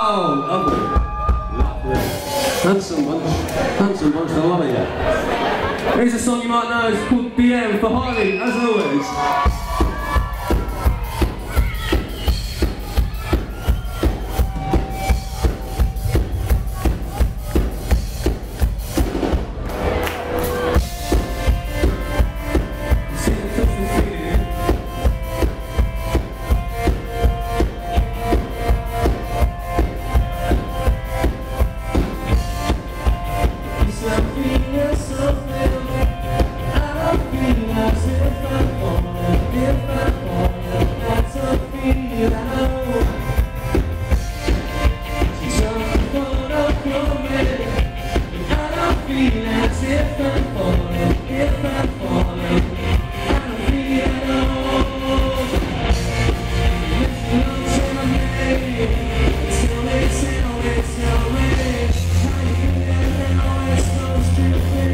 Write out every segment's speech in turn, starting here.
Oh, lovely. Lovely. Handsome bunch. Handsome bunch, I love it. Here's a song you might know, it's called Diem for Harley, as always.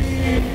Thank you.